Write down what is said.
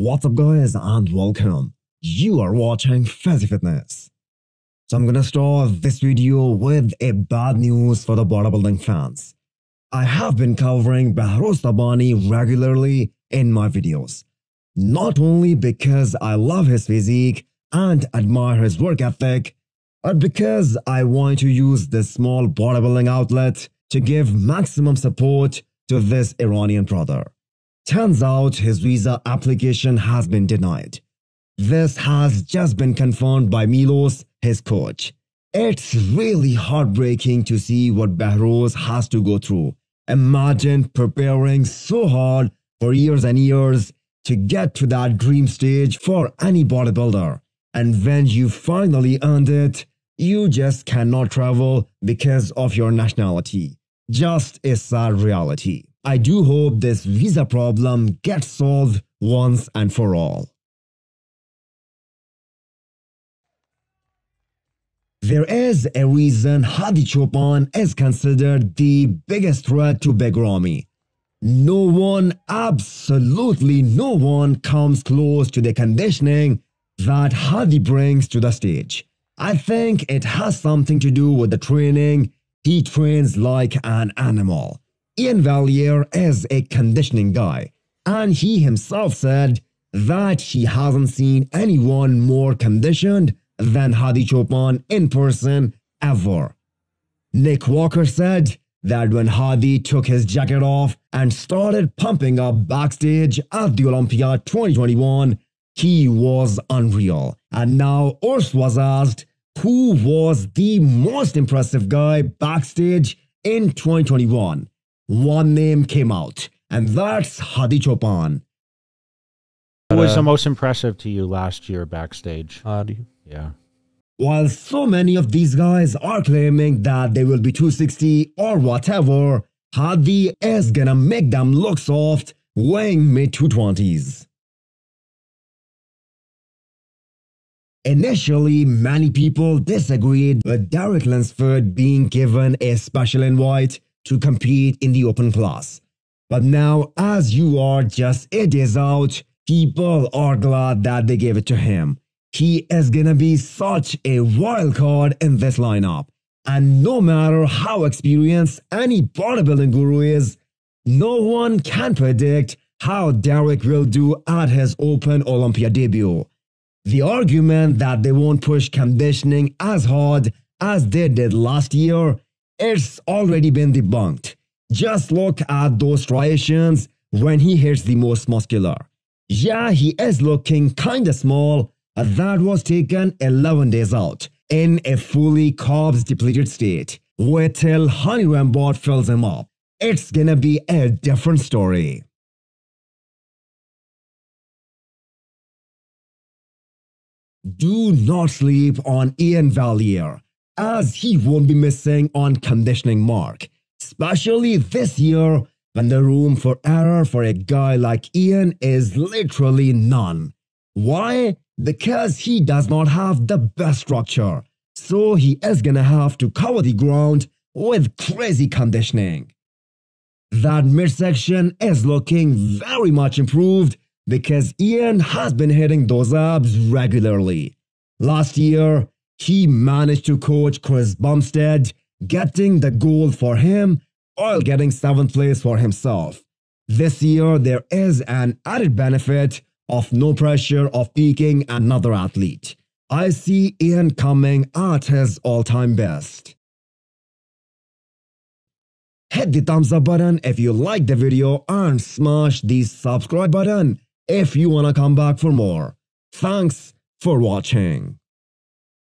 What's up guys and welcome. You are watching Fazi Fitness. So I'm gonna start this video with a bad news for the bodybuilding fans. I have been covering Behroz Tabani regularly in my videos. Not only because I love his physique and admire his work ethic, but because I want to use this small bodybuilding outlet to give maximum support to this Iranian brother. Turns out his visa application has been denied. This has just been confirmed by Milos, his coach. It's really heartbreaking to see what Behroz has to go through. Imagine preparing so hard for years and years to get to that dream stage for any bodybuilder. And when you finally earned it, you just cannot travel because of your nationality. Just a sad reality. I do hope this visa problem gets solved once and for all. There is a reason Hadi Choopan is considered the biggest threat to Big Ramy. No one, absolutely no one comes close to the conditioning that Hadi brings to the stage. I think it has something to do with the training. He trains like an animal. Iain Valliere is a conditioning guy, and he himself said that he hasn't seen anyone more conditioned than Hadi Choopan in person ever. Nick Walker said that when Hadi took his jacket off and started pumping up backstage at the Olympia 2021, he was unreal. And now Urs was asked who was the most impressive guy backstage in 2021 one name came out, and that's Hadi Choopan. Who was the uh, most impressive to you last year backstage? Hadi. Yeah. While so many of these guys are claiming that they will be 260 or whatever, Hadi is gonna make them look soft, weighing mid 220s. Initially, many people disagreed with Derek Lunsford being given a special invite to compete in the open class. But now, as you are just a days out, people are glad that they gave it to him. He is gonna be such a wild card in this lineup. And no matter how experienced any bodybuilding guru is, no one can predict how Derek will do at his Open Olympia debut. The argument that they won't push conditioning as hard as they did last year it's already been debunked. Just look at those striations when he hits the most muscular. Yeah, he is looking kinda small, that was taken 11 days out in a fully carbs depleted state. Wait till Hany Rambod fills him up. It's gonna be a different story. Do not sleep on Iain Valliere as he won't be missing on conditioning mark, especially this year when the room for error for a guy like Iain is literally none. Why? Because he does not have the best structure, so he is gonna have to cover the ground with crazy conditioning. That midsection is looking very much improved because Iain has been hitting those abs regularly. Last year, he managed to coach Chris Bumstead, getting the gold for him while getting 7th place for himself. This year, there is an added benefit of no pressure of peaking another athlete. I see Iain coming at his all-time best. Hit the thumbs up button if you like the video and smash the subscribe button if you wanna come back for more. Thanks for watching.